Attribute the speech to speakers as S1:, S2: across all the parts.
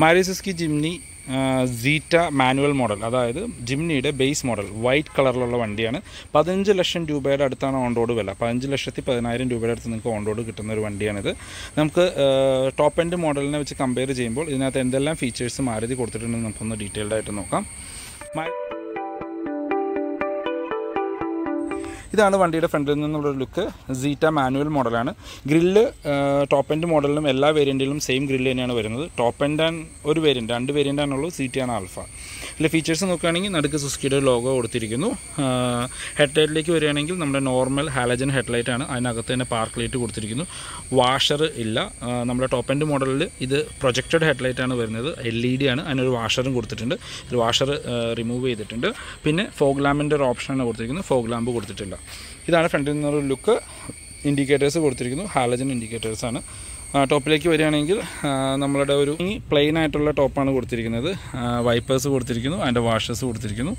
S1: Maruti Suzuki Jimny Zeta manual model അതായത് ജിംനിയുടെ base model white കളറിലുള്ള വണ്ടിയാണ്. പതിനഞ്ച് ലക്ഷം രൂപയുടെ അടുത്താണ് ഓൺ റോഡ് വില. പതിനഞ്ച് ലക്ഷത്തി പതിനായിരം രൂപയുടെ അടുത്ത് നിങ്ങൾക്ക് ഓൺ റോഡ് കിട്ടുന്ന ഒരു വണ്ടിയാണിത്. നമുക്ക് ടോപ്പ് എൻഡ് മോഡലിനെ വെച്ച് കമ്പയർ ചെയ്യുമ്പോൾ ഇതിനകത്ത് എന്തെല്ലാം ഫീച്ചേഴ്സ് മാരുതി കൊടുത്തിട്ടുണ്ടെന്ന് നമുക്കൊന്ന് ഡീറ്റെയിൽഡ് ആയിട്ട് നോക്കാം. ഇതാണ് വണ്ടിയുടെ ഫ്രണ്ടിൽ നിന്നുള്ള ലുക്ക് സീറ്റ മാനുവൽ മോഡലാണ് ഗ്രില്ല് ടോപ്പ് എൻഡ് മോഡലിലും എല്ലാ വേരിയന്റിലും സെയിം ഗ്രില്ല് തന്നെയാണ് വരുന്നത്. ടോപ്പ് എൻഡ് ആൻഡ് ഒരു വേരിയന്റ് രണ്ട് വേരിയന്റ് ആണുള്ളൂ സീറ്റയാണ് ആൽഫ ഇതിലെ ഫീച്ചേഴ്സ് നോക്കുകയാണെങ്കിൽ നടുക്ക് സുസ്കിയുടെ ലോഗോ കൊടുത്തിരിക്കുന്നു. ഹെഡ് ലൈറ്റിലേക്ക് വരികയാണെങ്കിൽ നമ്മുടെ നോർമൽ ഹാലജൻ ഹെഡ് ലൈറ്റ് ആണ്. അതിനകത്ത് തന്നെ പാർക്ക് ലൈറ്റ് കൊടുത്തിരിക്കുന്നു. വാഷർ ഇല്ല. നമ്മുടെ ടോപ്പ് എൻഡ് മോഡലിൽ ഇത് പ്രൊജക്റ്റഡ് ഹെഡ് ലൈറ്റ് ആണ് വരുന്നത്. എൽ ഇ ഡി ആണ്. അതിനൊരു വാഷറും കൊടുത്തിട്ടുണ്ട്. ഇതിൽ വാഷർ റിമൂവ് ചെയ്തിട്ടുണ്ട്. പിന്നെ ഫോഗ് ലാമ്പിന്റെ ഒരു ഓപ്ഷനാണ് കൊടുത്തിരിക്കുന്നത്. ഫോഗ് ലാമ്പ് കൊടുത്തിട്ടില്ല. ഇതാണ് ഫ്രണ്ടിൽ നിന്നൊരു ലുക്ക് ഇൻഡിക്കേറ്റേഴ്സ് കൊടുത്തിരിക്കുന്നു. ഹാലജൻ ഇൻഡിക്കേറ്റേഴ്സാണ് ടോപ്പിലേക്ക് വരികയാണെങ്കിൽ നമ്മളുടെ ഒരു പ്ലെയിൻ ആയിട്ടുള്ള ടോപ്പാണ് കൊടുത്തിരിക്കുന്നത്. വൈപ്പേഴ്സ് കൊടുത്തിരിക്കുന്നു അതിന്റെ വാഷേഴ്സ് കൊടുത്തിരിക്കുന്നു.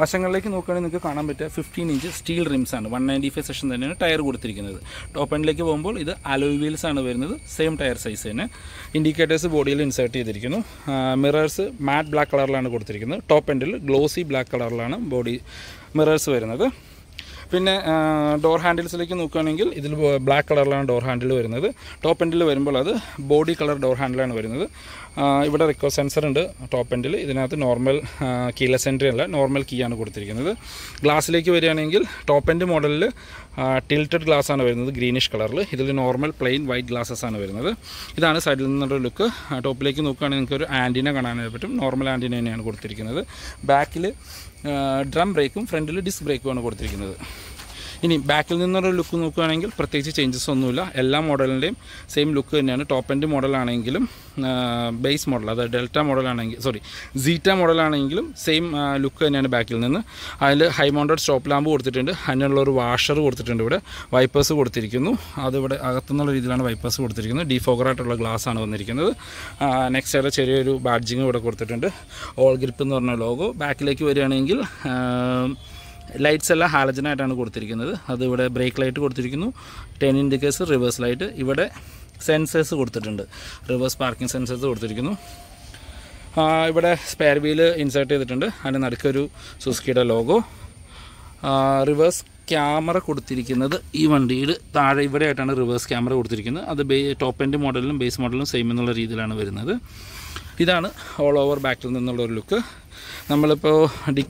S1: വശങ്ങളിലേക്ക് നോക്കുകയാണെങ്കിൽ നിങ്ങൾക്ക് കാണാൻ പറ്റുക ഫിഫ്റ്റീൻ ഇഞ്ച് സ്റ്റീൽ റിംസ് ആണ്. വൺ നയന്റി ഫൈവ് സെഷൻ തന്നെയാണ് ടയർ കൊടുത്തിരിക്കുന്നത്. ടോപ്പ് എൻഡിലേക്ക് പോകുമ്പോൾ ഇത് അലോയ് വീൽസ് ആണ് വരുന്നത്. സെയിം ടയർ സൈസ് തന്നെ. ഇൻഡിക്കേറ്റേഴ്സ് ബോഡിയിൽ ഇൻസേർട്ട് ചെയ്തിരിക്കുന്നു. മിറേഴ്സ് മാറ്റ് ബ്ലാക്ക് കളറിലാണ് കൊടുത്തിരിക്കുന്നത്. ടോപ്പ് എൻഡിൽ ഗ്ലോസി ബ്ലാക്ക് കളറിലാണ് ബോഡി മിറേഴ്സ് വരുന്നത്. പിന്നെ ഡോർ ഹാൻഡിൽസിലേക്ക് നോക്കുകയാണെങ്കിൽ ഇതിൽ ബ്ലാക്ക് കളറിലാണ് ഡോർ ഹാൻഡിൽ വരുന്നത്. ടോപ്പ് എൻഡിൽ വരുമ്പോൾ അത് ബോഡി കളർ ഡോർ ഹാൻഡിലാണ് വരുന്നത്. ഇവിടെ റിക്കോ സെൻസർ ഉണ്ട് ടോപ്പ് എൻഡിൽ ഇതിനകത്ത് നോർമൽ കീലെസ് എൻട്രി അല്ല നോർമൽ കീ ആണ് കൊടുത്തിരിക്കുന്നത്. ഗ്ലാസ്സിലേക്ക് വരികയാണെങ്കിൽ ടോപ്പ് എൻഡ് മോഡലിൽ ടിൽറ്റഡ് ഗ്ലാസ് ആണ് വരുന്നത് ഗ്രീനിഷ് കളറിൽ ഇതിൽ നോർമൽ പ്ലെയിൻ വൈറ്റ് ഗ്ലാസസ് ആണ് വരുന്നത്. ഇതാണ് സൈഡിൽ നിന്നുള്ള ലുക്ക് ടോപ്പിലേക്ക് നോക്കുകയാണെങ്കിൽ നിങ്ങൾക്ക് ഒരു ആന്റിന കാണാനായിട്ട് പറ്റും. നോർമൽ ആന്റിന തന്നെയാണ് കൊടുത്തിരിക്കുന്നത്. ബാക്കിൽ ഡ്രം ബ്രേക്കും ഫ്രണ്ടിൽ ഡിസ്ക് ബ്രേക്കുമാണ് കൊടുത്തിരിക്കുന്നത്. ഇനി ബാക്കിൽ നിന്നൊരു ലുക്ക് നോക്കുകയാണെങ്കിൽ പ്രത്യേകിച്ച് ചേഞ്ചസ് ഒന്നുമില്ല. എല്ലാ മോഡലിന്റെയും സെയിം ലുക്ക് തന്നെയാണ്. ടോപ്പ് എൻഡ് മോഡലാണെങ്കിലും ബേസ് മോഡൽ അതായത് ഡെൽറ്റ മോഡലാണെങ്കിൽ സോറി സീറ്റ മോഡലാണെങ്കിലും സെയിം ലുക്ക് തന്നെയാണ് ബാക്കിൽ നിന്ന്. അതിൽ ഹൈ മൗണ്ടഡ് സ്റ്റോപ്പ് ലാമ്പ് കൊടുത്തിട്ടുണ്ട്. അതിനുള്ള ഒരു വാഷർ കൊടുത്തിട്ടുണ്ട് ഇവിടെ. വൈപ്പേഴ്സ് കൊടുത്തിരിക്കുന്നു. അതിവിടെ അകത്തുനിന്നുള്ള രീതിയിലാണ് വൈപ്പേഴ്സ് കൊടുത്തിരിക്കുന്നത്. ഡിഫോഗറായിട്ടുള്ള ഗ്ലാസ് ആണ് വന്നിരിക്കുന്നത്. നെക്സ്റ്റ് ആയിട്ട് ചെറിയൊരു ബാഡ്ജിങ് ഇവിടെ കൊടുത്തിട്ടുണ്ട്. ഓൾ ഗ്രിപ്പ് എന്ന് പറഞ്ഞ ലോഗോ ബാക്കിലേക്ക് വരികയാണെങ്കിൽ ലൈറ്റ്സ് എല്ലാം ഹാലജനായിട്ടാണ് കൊടുത്തിരിക്കുന്നത്. അത് ഇവിടെ ബ്രേക്ക് ലൈറ്റ് കൊടുത്തിരിക്കുന്നു. ടെൻ ഇൻഡിക്കേഴ്സ് റിവേഴ്സ് ലൈറ്റ് ഇവിടെ സെൻസേഴ്സ് കൊടുത്തിട്ടുണ്ട്. റിവേഴ്സ് പാർക്കിംഗ് സെൻസേഴ്സ് കൊടുത്തിരിക്കുന്നു. ഇവിടെ സ്പെയർ വീൽ ഇൻസേർട്ട് ചെയ്തിട്ടുണ്ട്. അതിന്റെ നടുക്കൊരു സുസ്കിയുടെ ലോഗോ റിവേഴ്സ് ക്യാമറ കൊടുത്തിരിക്കുന്നത് ഈ വണ്ടിയിൽ താഴെ ഇവിടെ ആയിട്ടാണ് റിവേഴ്സ് ക്യാമറ കൊടുത്തിരിക്കുന്നത്. അത് ബേ ടോപ്പ് എൻഡ് മോഡലിലും ബേസ് മോഡലിലും സെയിം എന്നുള്ള രീതിയിലാണ് വരുന്നത്. ഇതാണ് ഓൾ ഓവർ ബാക്കിൽ നിന്നുള്ള ഒരു ലുക്ക് നമ്മളിപ്പോൾ ഡി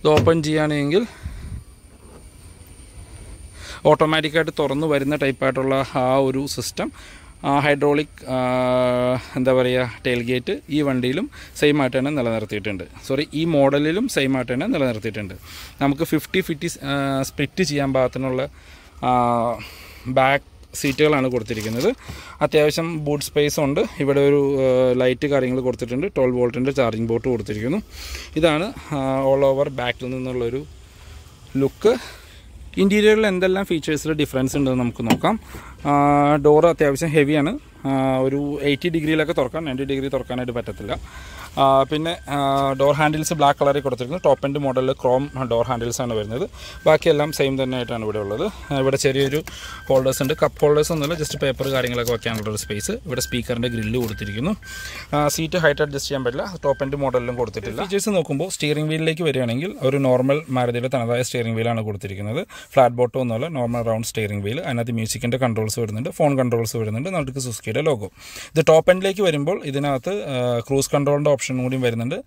S1: ഇത് ഓപ്പൺ ചെയ്യുകയാണെങ്കിൽ ഓട്ടോമാറ്റിക്കായിട്ട് തുറന്നു വരുന്ന ടൈപ്പായിട്ടുള്ള ആ ഒരു സിസ്റ്റം ഹൈഡ്രോളിക് എന്താ പറയുക ടെയിൽ ഗേറ്റ് ഈ വണ്ടിയിലും സെയിം ആയിട്ട് തന്നെ നിലനിർത്തിയിട്ടുണ്ട്. സോറി ഈ മോഡലിലും സെയിം ആയിട്ട് തന്നെ നിലനിർത്തിയിട്ടുണ്ട്. നമുക്ക് ഫിഫ്റ്റി ഫിഫ്റ്റി സ്പ്ലിറ്റ് ചെയ്യാൻ പാകത്തിനുള്ള ബാക്ക് സീറ്റുകളാണ് കൊടുത്തിരിക്കുന്നത്. അത്യാവശ്യം ബൂട്ട് സ്പേസ് ഉണ്ട്. ഇവിടെ ഒരു ലൈറ്റ് കാര്യങ്ങൾ കൊടുത്തിട്ടുണ്ട്. ട്വൽവ് വോൾട്ടിന്റെ ചാർജിങ് ബോട്ട് കൊടുത്തിരിക്കുന്നു. ഇതാണ് ഓൾ ഓവർ ബാക്കിൽ നിന്നുള്ളൊരു ലുക്ക് ഇന്റീരിയറിൽ എന്തെല്ലാം ഫീച്ചേഴ്സിൽ ഡിഫറൻസ് ഉണ്ടെന്ന് നമുക്ക് നോക്കാം. ഡോർ അത്യാവശ്യം ഹെവിയാണ് ഒരു എയ്റ്റി ഡിഗ്രിയിലൊക്കെ തുറക്കാം. നയന്റി ഡിഗ്രി തുറക്കാനായിട്ട് പറ്റത്തില്ല. പിന്നെ ഡോർ ഹാൻഡിൽസ് ബ്ലാക്ക് കളറിൽ കൊടുത്തിരിക്കുന്നത്. ടോപ്പ് ആൻഡ് മോഡലിൽ ക്രോം ഡോർ ഹാൻഡിൽസ് ആണ് വരുന്നത്. ബാക്കിയെല്ലാം സെയിം തന്നെ ആയിട്ടാണ് ഇവിടെ ഉള്ളത്. ഇവിടെ ചെറിയൊരു ഹോൾഡേഴ്സ് ഉണ്ട്. കപ്പ് ഹോൾഡേഴ്സ് ഒന്നുമില്ല ജസ്റ്റ് പേപ്പർ കാര്യങ്ങളൊക്കെ വെക്കാനുള്ള ഒരു സ്പേസ് ഇവിടെ സ്പീക്കറിന്റെ ഗ്രില്ല് കൊടുത്തിരിക്കുന്നു. സീറ്റ് ഹൈറ്റ് അഡ്ജസ്റ്റ് ചെയ്യാൻ പറ്റില്ല. ടോപ്പ് ആൻഡ് മോഡലിലും കൊടുത്തിട്ടില്ല. ഫീച്ചേഴ്സ് നോക്കുമ്പോൾ സ്റ്റിയറിംഗ് വീലിലേക്ക് വരികയാണെങ്കിൽ ഒരു നോർമൽ മാരുതിയുടെ തനതായ സ്റ്റിയറിംഗ് വീലാണ് കൊടുത്തിരിക്കുന്നത്. ഫ്ലാറ്റ് ബോട്ടം ഒന്നുമല്ല നോർമൽ റൗണ്ട് സ്റ്റിയറിംഗ് വീൽ അതിനകത്ത് മ്യൂസിക്കിന്റെ കൺട്രോൾസ് വരുന്നുണ്ട് ഫോൺ കൺട്രോൾസ് വരുന്നുണ്ട് നടുക്ക് സുസ്കിയുടെ ലോഗോ ഇത് ടോപ്പ് എൻഡിലേക്ക് വരുമ്പോൾ ഇതിനകത്ത് ക്രൂസ് കൺട്രോളിന്റെ ഓപ്ഷൻ കൂടിയും വരുന്നുണ്ട്.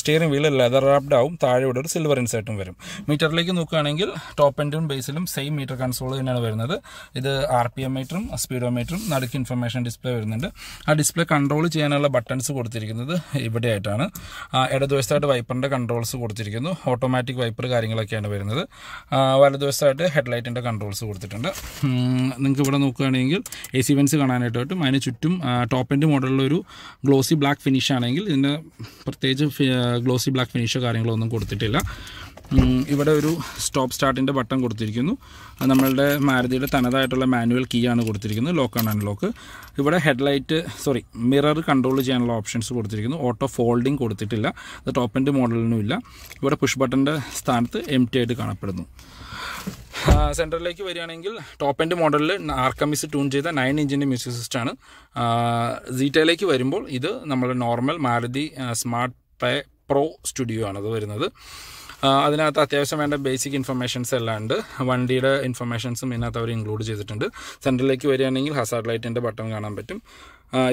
S1: സ്റ്റിയറിംഗ് വീൽ ലെതർ റാപ്ഡ് ആവും. താഴെ ഇവിടെ ഒരു സിൽവർ ഇൻസേർട്ടും വരും. മീറ്ററിലേക്ക് നോക്കുകയാണെങ്കിൽ ടോപ്പ് എൻഡും ബേസിലും സെയിം മീറ്റർ കൺസോൾ തന്നെയാണ് വരുന്നത്. ഇത് ആർ പി എം മീറ്ററും സ്പീഡോമീറ്ററും നടുക്ക് ഇൻഫർമേഷൻ ഡിസ്പ്ലേ വരുന്നുണ്ട്. ആ ഡിസ്പ്ലേ കൺട്രോൾ ചെയ്യാനുള്ള ബട്ടൺസ് കൊടുത്തിരിക്കുന്നത് ഇവിടെയായിട്ടാണ്. ഇടതുവശത്തായിട്ട് വൈപ്പറിന്റെ കൺട്രോൾസ് കൊടുത്തിരിക്കുന്നു. ഓട്ടോമാറ്റിക് വൈപ്പർ കാര്യങ്ങളൊക്കെയാണ് വരുന്നത്. വലതുവശത്തായിട്ട് ഹെഡ്ലൈറ്റിന്റെ കൺട്രോൾസ് കൊടുത്തിട്ടുണ്ട്. നിങ്ങൾക്ക് ഇവിടെ നോക്കുകയാണെങ്കിൽ എ സി വെൻസ് കാണാനായിട്ട് പറ്റും അതിന് ചുറ്റും ടോപ്പ് എൻഡ് മോഡലിലൊരു ഗ്ലോസി ബ്ലാക്ക് ഫിനിഷ് ആണെങ്കിൽ ഇതിന് പ്രത്യേകിച്ച് ഗ്ലോസി ബ്ലാക്ക് ഫിനിഷോ കാര്യങ്ങളോ ഒന്നും കൊടുത്തിട്ടില്ല. ഇവിടെ ഒരു സ്റ്റോപ്പ് സ്റ്റാർട്ടിന്റെ ബട്ടൺ കൊടുത്തിരിക്കുന്നു. നമ്മളുടെ മാരുതിയുടെ തനതായിട്ടുള്ള മാനുവൽ കീ ആണ് കൊടുത്തിരിക്കുന്നത്. Lock and unlock. ഇവിടെ ഹെഡ്ലൈറ്റ് സോറി മിറർ കൺട്രോൾ ചെയ്യാനുള്ള ഓപ്ഷൻസ് കൊടുത്തിരിക്കുന്നു. ഓട്ടോ ഫോൾഡിംഗ് കൊടുത്തിട്ടില്ല. അത് ടോപ്പ് എൻഡ് മോഡലിനും ഇല്ല. ഇവിടെ പുഷ് ബട്ടന്റെ സ്ഥാനത്ത് എം ടി ആയിട്ട് കാണപ്പെടുന്നു. സെന്ററിലേക്ക് വരികയാണെങ്കിൽ ടോപ്പ് എൻഡ് മോഡലിൽ ആർക്കമിസ് ട്യൂൺ ചെയ്ത നയൻ ഇഞ്ചിന്റെ മ്യൂസിക് സിസ്റ്റമാണ് സീറ്റയിലേക്ക് വരുമ്പോൾ ഇത് നമ്മൾ normal Maruti smart play pro studio ആണ് അത് വരുന്നത്. അതിനകത്ത് അത്യാവശ്യം വേണ്ട ബേസിക് ഇൻഫർമേഷൻസ് എല്ലാം ഉണ്ട്. വണ്ടിയുടെ ഇൻഫർമേഷൻസും ഇതിനകത്ത് അവർ ഇൻക്ലൂഡ് ചെയ്തിട്ടുണ്ട്. സെന്ററിലേക്ക് വരികയാണെങ്കിൽ ഹസാർഡ് ലൈറ്റിന്റെ ബട്ടൺ കാണാൻ പറ്റും.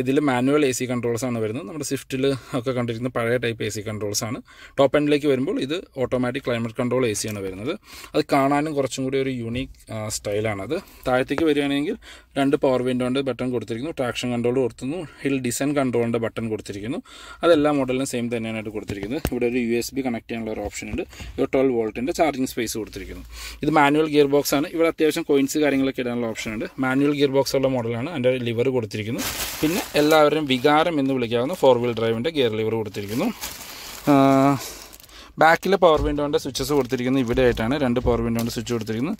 S1: ഇതിൽ മാനുവൽ എ സി കൺട്രോൾസ് ആണ് വരുന്നത്. നമ്മുടെ സ്വിഫ്റ്റിൽ ഒക്കെ കണ്ടിരിക്കുന്ന പഴയ ടൈപ്പ് എ സി ആണ്. ടോപ്പ് എൻഡിലേക്ക് വരുമ്പോൾ ഇത് automatic climate control A C ആണ് വരുന്നത്. അത് കാണാനും കുറച്ചും കൂടി ഒരു യൂണീക്ക് സ്റ്റൈലാണത് താഴത്തേക്ക് വരികയാണെങ്കിൽ രണ്ട് പവർ വിൻഡോന്റെ ബട്ടൺ കൊടുത്തിരിക്കുന്നു. ട്രാക്ഷൻ കൺട്രോൾ കൊടുത്തുന്നു ഹിൽ ഡിസൈൻ കൺട്രോളിന്റെ ബട്ടൺ കൊടുത്തിരിക്കുന്നു. അതെല്ലാ മോഡലിനും സെയിം തന്നെയാണ് കൊടുത്തിരിക്കുന്നത്. ഇവിടെ ഒരു യു എസ് ബി കണക്ട് ചെയ്യാനുള്ള ഒരു ഓപ്ഷൻ ഉണ്ട്. ഇത് ട്വൽവ് വോൾട്ടിന്റെ ചാർജിങ് സ്പേസ് കൊടുത്തിരിക്കുന്നു. ഇത് മാനുവൽ ഗിയർ ബോക്സ് ആണ്. ഇവിടെ അത്യാവശ്യം കോയിൻസ് കാര്യങ്ങളൊക്കെ ഇടാനുള്ള ഓപ്ഷൻ ഉണ്ട്. മാനുവൽ ഗിയർ ബോക്സ് ഉള്ള മോഡലാണ് അതിന്റെ ലിവർ കൊടുത്തിരിക്കുന്നു. പിന്നെ എല്ലാവരും വികാരം എന്ന് വിളിക്കാവുന്ന ഫോർ വീൽ ഡ്രൈവിന്റെ ഗിയർ ലിവർ കൊടുത്തിരിക്കുന്നു. ബാക്കിലെ പവർ വിൻഡോന്റെ സ്വിച്ചസ് കൊടുത്തിരിക്കുന്നത് ഇവിടെ ആയിട്ടാണ് രണ്ട് പവർ വിൻഡോന്റെ സ്വിച്ച് കൊടുത്തിരിക്കുന്നത്.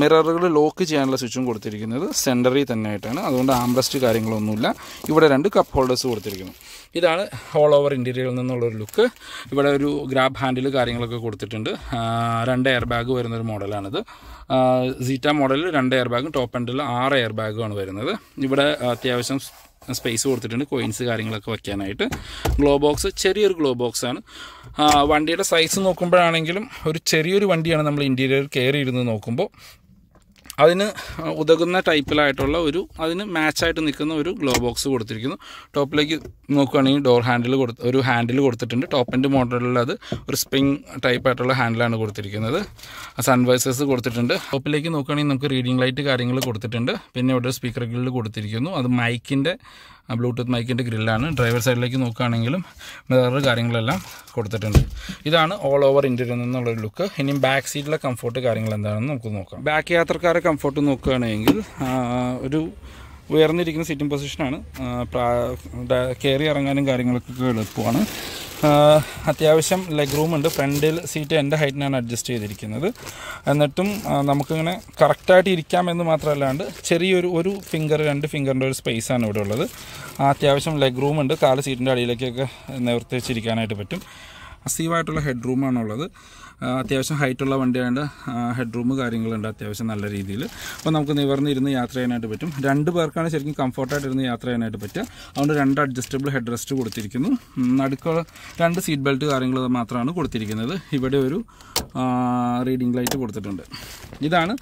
S1: മിററുകൾ ലോക്ക് ചെയ്യാനുള്ള സ്വിച്ചും കൊടുത്തിരിക്കുന്നത്. സെന്ററിൽ തന്നെ ആയിട്ടാണ് അതുകൊണ്ട് ആംബ്രസ്റ്റ് കാര്യങ്ങളൊന്നുമില്ല. ഇവിടെ രണ്ട് കപ്പ് ഹോൾഡേഴ്സ് കൊടുത്തിരിക്കുന്നു. ഇതാണ് ഓൾ ഓവർ ഇന്റീരിയറിൽ നിന്നുള്ളൊരു ലുക്ക് ഇവിടെ ഒരു ഗ്രാബ് ഹാൻഡിൽ കാര്യങ്ങളൊക്കെ കൊടുത്തിട്ടുണ്ട്. രണ്ട് എയർ ബാഗ് വരുന്നൊരു മോഡലാണിത് സീറ്റ മോഡലിൽ രണ്ട് എയർ ബാഗും ടോപ്പ് എൻഡിൽ ആറ് എയർ ബാഗുമാണ് വരുന്നത്. ഇവിടെ അത്യാവശ്യം സ്പേസ് കൊടുത്തിട്ടുണ്ട് കോയിൻസ് കാര്യങ്ങളൊക്കെ വയ്ക്കാനായിട്ട് ഗ്ലോ ബോക്സ് ചെറിയൊരു ഗ്ലോ ബോക്സ് ആണ്. വണ്ടിയുടെ സൈസ് നോക്കുമ്പോഴാണെങ്കിലും ഒരു ചെറിയൊരു വണ്ടിയാണ് നമ്മൾ ഇന്റീരിയർ കയറി ഇരുന്ന് നോക്കുമ്പോൾ അതിന് ഉതകുന്ന ടൈപ്പിലായിട്ടുള്ള ഒരു അതിന് മാച്ചായിട്ട് നിൽക്കുന്ന ഒരു ഗ്ലോ ബോക്സ് കൊടുത്തിരിക്കുന്നു. ടോപ്പിലേക്ക് നോക്കുകയാണെങ്കിൽ ഡോർ ഹാൻഡിൽ കൊടുത്ത് ഒരു ഹാൻഡിൽ കൊടുത്തിട്ടുണ്ട്. ടോപ്പ് എൻഡ് മോഡലിൽ അത് ഒരു സ്പ്രിങ് ടൈപ്പായിട്ടുള്ള ഹാൻഡിലാണ് കൊടുത്തിരിക്കുന്നത്. സൺവൈസേഴ്സ് കൊടുത്തിട്ടുണ്ട്. ടോപ്പിലേക്ക് നോക്കുകയാണെങ്കിൽ നമുക്ക് റീഡിംഗ് ലൈറ്റ് കാര്യങ്ങൾ കൊടുത്തിട്ടുണ്ട്. പിന്നെ ഇവിടെ സ്പീക്കർ ഗ്രില്ല് കൊടുത്തിരിക്കുന്നു. അത് മൈക്കിന്റെ ബ്ലൂടൂത്ത് മൈക്കിന്റെ ഗ്രില്ലാണ്. ഡ്രൈവർ സൈഡിലേക്ക് നോക്കുകയാണെങ്കിലും മിറർ കാര്യങ്ങളെല്ലാം കൊടുത്തിട്ടുണ്ട്. ഇതാണ് ഓൾ ഓവർ ഇന്റീരിയർ നിന്നുള്ള ഒരു ലുക്ക് ഇനിയും ബാക്ക് സീറ്റിലെ കംഫോർട്ട് കാര്യങ്ങൾ എന്താണെന്ന് നമുക്ക് നോക്കാം. ബാക്ക് യാത്രക്കാരെ കംഫോർട്ട് നോക്കുകയാണെങ്കിൽ ഒരു ഉയർന്നിരിക്കുന്ന സീറ്റിംഗ് പൊസിഷനാണ് കയറി ഇറങ്ങാനും കാര്യങ്ങൾക്കൊക്കെ എളുപ്പമാണ്. അത്യാവശ്യം ലെഗ് റൂം ഉണ്ട്. ഫ്രണ്ടിൽ സീറ്റ് എന്റെ ഹൈറ്റിനാണ് അഡ്ജസ്റ്റ് ചെയ്തിരിക്കുന്നത്. എന്നിട്ടും നമുക്കിങ്ങനെ കറക്റ്റായിട്ട് ഇരിക്കാമെന്ന് മാത്രമല്ലാണ്ട് ചെറിയൊരു ഒരു ഫിംഗർ രണ്ട് ഫിംഗറിന്റെ ഒരു സ്പേസാണ് ഇവിടെ ഉള്ളത്. അത്യാവശ്യം ലെഗ് റൂം ഉണ്ട്. കാൽ സീറ്റിന്റെ അടിയിലേക്കൊക്കെ നിവർത്തിച്ചിരിക്കാനായിട്ട് പറ്റും. അസീവായിട്ടുള്ള ഹെഡ് റൂമാണുള്ളത് അത്യാവശ്യം ഹൈറ്റുള്ള വണ്ടിയായതുകൊണ്ട് ഹെഡ് റൂം കാര്യങ്ങളുണ്ട് അത്യാവശ്യം നല്ല രീതിയിൽ അപ്പോൾ നമുക്ക് നിവർന്നിരുന്ന് യാത്ര ചെയ്യാനായിട്ട് പറ്റും. രണ്ട് പേർക്കാണ് ശരിക്കും കംഫർട്ടായിട്ട് ഇരുന്ന് യാത്ര ചെയ്യാനായിട്ട് പറ്റുക. അതുകൊണ്ട് രണ്ട് അഡ്ജസ്റ്റബിൾ ഹെഡ് റെസ്റ്റ് കൊടുത്തിരിക്കുന്നു നടുക്കുള്ള രണ്ട് സീറ്റ് ബെൽറ്റ് കാര്യങ്ങൾ മാത്രമാണ് കൊടുത്തിരിക്കുന്നത്. ഇവിടെ ഒരു റീഡിംഗ് ലൈറ്റ് കൊടുത്തിട്ടുണ്ട്. ഇതാണ്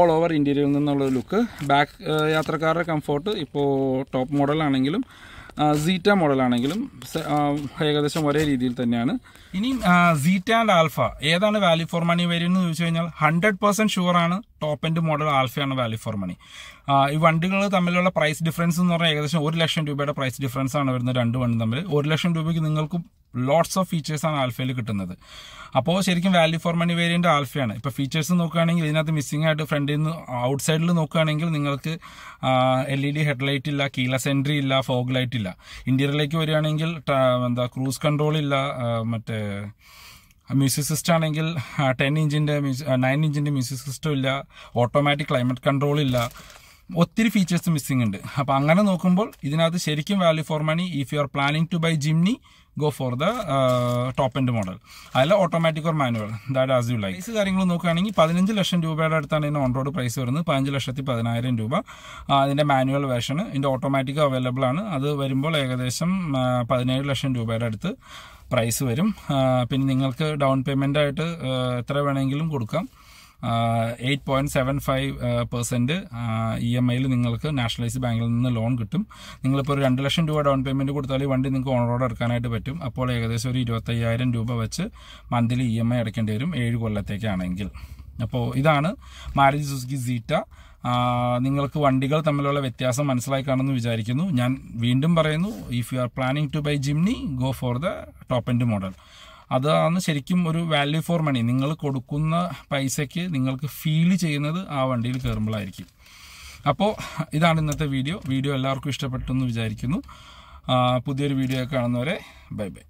S1: ഓൾ ഓവർ ഇന്റീരിയറിൽ നിന്നുള്ള ലുക്ക് ബാക്ക് യാത്രക്കാരുടെ കംഫോർട്ട് ഇപ്പോൾ ടോപ്പ് മോഡലാണെങ്കിലും സീറ്റ മോഡലാണെങ്കിലും ഏകദേശം ഒരേ രീതിയിൽ തന്നെയാണ്. ഇനി സീറ്റ ആൻഡ് ആൽഫ ഏതാണ് വാല്യൂ ഫോർ മണി വരുന്നത് ചോദിച്ചു കഴിഞ്ഞാൽ ഹൺഡ്രഡ് പെർസെന്റ് ഷുവറാണ് ടോപ്പ് എൻഡ് മോഡൽ ആൽഫയാണ് വാല്യൂ ഫോർ മണി ഈ വണ്ടികൾ തമ്മിലുള്ള പ്രൈസ് ഡിഫറൻസ് എന്ന് പറഞ്ഞാൽ ഏകദേശം ഒരു ലക്ഷം രൂപയുടെ പ്രൈസ് ഡിഫറൻസ് ആണ് വരുന്നത് രണ്ട് വണ്ടി തമ്മിൽ. ഒരു ലക്ഷം രൂപയ്ക്ക് നിങ്ങൾക്ക് ലോട്ട്സ് ഓഫ് ഫീച്ചേഴ്സ് ആണ് ആൽഫയിൽ കിട്ടുന്നത്. അപ്പോൾ ശരിക്കും വാല്യൂ ഫോർ മണി വേരിയന്റ് ആൽഫയാണ്. ഇപ്പോൾ ഫീച്ചേഴ്സ് നോക്കുകയാണെങ്കിൽ ഇതിനകത്ത് മിസ്സിംഗ് ആയിട്ട് ഫ്രണ്ടിൽ നിന്ന് ഔട്ട് സൈഡിൽ നോക്കുകയാണെങ്കിൽ നിങ്ങൾക്ക് എൽ ഇ ഡി ഹെഡ്ലൈറ്റ് ഇല്ല കീലസ് എൻട്രി ഇല്ല ഫോഗ് ലൈറ്റ് ഇല്ല. ഇന്റീരിയറിലേക്ക് വരികയാണെങ്കിൽ എന്താ ക്രൂസ് കൺട്രോൾ ഇല്ല മറ്റേ മ്യൂസിക് സിസ്റ്റം ആണെങ്കിൽ ടെൻ ഇഞ്ചിന്റെ നയൻ ഇഞ്ചിന്റെ മ്യൂസിക് സിസ്റ്റം ഇല്ല ഓട്ടോമാറ്റിക് ക്ലൈമറ്റ് കൺട്രോൾ ഇല്ല. ഒത്തിരി ഫീച്ചേഴ്സ് മിസ്സിംഗ് ഉണ്ട്. അപ്പോൾ അങ്ങനെ നോക്കുമ്പോൾ ഇതിനകത്ത് ശരിക്കും value for money if you are planning to buy Jimny go for the top end model അതിൽ automatic or manual that as you like price കാര്യങ്ങൾ നോക്കുകയാണെങ്കിൽ പതിനഞ്ച് ലക്ഷം രൂപയുടെ അടുത്താണ് ഇതിന് ഓൺ റോഡ് പ്രൈസ് വരുന്നത്. പതിനഞ്ച് ലക്ഷത്തി പതിനായിരം രൂപ. അതിന്റെ മാനുവൽ വേർഷന് ഇതിന്റെ ഓട്ടോമാറ്റിക് അവൈലബിൾ ആണ്. അത് വരുമ്പോൾ ഏകദേശം പതിനേഴ് ലക്ഷം രൂപയുടെ അടുത്ത് പ്രൈസ് വരും. പിന്നെ നിങ്ങൾക്ക് ഡൗൺ പേയ്മെന്റ് ആയിട്ട് എത്ര വേണമെങ്കിലും കൊടുക്കാം. Eight point seven five percent E M ഐയിൽ നിങ്ങൾക്ക് നാഷണലൈസ് ബാങ്കിൽ നിന്ന് ലോൺ കിട്ടും. നിങ്ങളിപ്പോൾ ഒരു രണ്ട് ലക്ഷം രൂപ ഡൗൺ പേയ്മെന്റ് കൊടുത്താൽ ഈ വണ്ടി നിങ്ങൾക്ക് ഓൺ റോഡ് എടുക്കാനായിട്ട് പറ്റും. അപ്പോൾ ഏകദേശം ഒരു ഇരുപത്തയ്യായിരം രൂപ വെച്ച് മന്ത്ലി ഇ എം ഐ അടയ്ക്കേണ്ടി വരും ഏഴ് കൊല്ലത്തേക്കാണെങ്കിൽ. അപ്പോൾ ഇതാണ് മാരുതി സുസുക്കി സീറ്റ നിങ്ങൾക്ക് വണ്ടികൾ തമ്മിലുള്ള വ്യത്യാസം മനസ്സിലായി കാണുമെന്ന് വിചാരിക്കുന്നു. ഞാൻ വീണ്ടും പറയുന്നു if you are planning to buy Jimny go for the top end model അതാണ് ശരിക്കും ഒരു വാല്യൂ ഫോർ മണി നിങ്ങൾ കൊടുക്കുന്ന പൈസയ്ക്ക് നിങ്ങൾക്ക് ഫീൽ ചെയ്യുന്നത് ആ വണ്ടിയിൽ കയറുമ്പോഴായിരിക്കും അപ്പോൾ ഇതാണ് ഇന്നത്തെ വീഡിയോ വീഡിയോ എല്ലാവർക്കും ഇഷ്ടപ്പെട്ടെന്ന് വിചാരിക്കുന്നു. പുതിയൊരു വീഡിയോ കാണുന്നവരെ ബൈ ബൈ